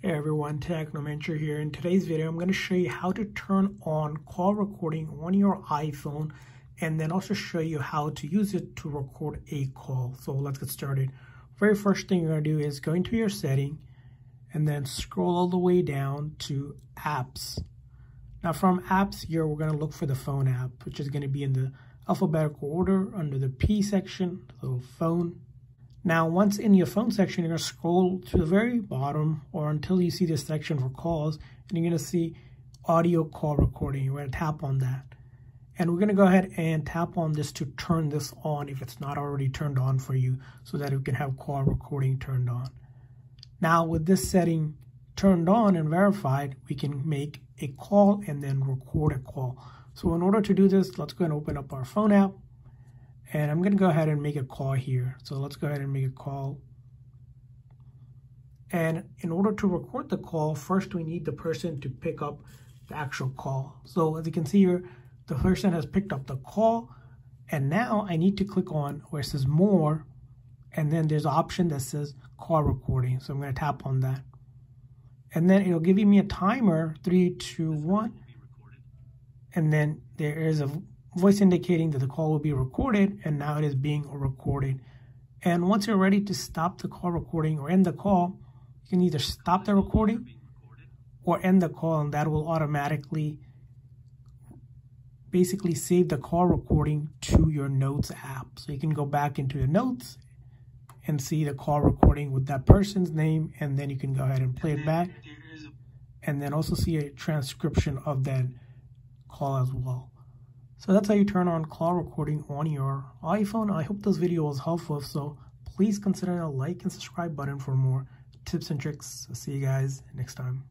Hey everyone, Technomentary here. In today's video, I'm going to show you how to turn on call recording on your iPhone and then also show you how to use it to record a call. So let's get started. Very first thing you're going to do is go into your setting and then scroll all the way down to apps. Now from apps here, we're going to look for the phone app, which is going to be in the alphabetical order under the P section, the phone. Now, once in your phone section, you're going to scroll to the very bottom or until you see this section for calls, and you're going to see audio call recording. You're going to tap on that. And we're going to go ahead and tap on this to turn this on if it's not already turned on for you so that we can have call recording turned on. Now, with this setting turned on and verified, we can make a call and then record a call. So in order to do this, let's go and open up our phone app and I'm going to go ahead and make a call here. So let's go ahead and make a call. And in order to record the call, first we need the person to pick up the actual call. So as you can see here, the person has picked up the call. And now I need to click on where it says more. And then there's an option that says call recording. So I'm going to tap on that. And then it'll give me a timer, three, two, one. And then there is a voice indicating that the call will be recorded and now it is being recorded. And once you're ready to stop the call recording or end the call, you can either stop the recording or end the call and that will automatically basically save the call recording to your notes app. So you can go back into your notes and see the call recording with that person's name and then you can go ahead and play it back and then also see a transcription of that call as well. So that's how you turn on call recording on your iPhone. I hope this video was helpful. If so please consider a like and subscribe button for more tips and tricks. See you guys next time.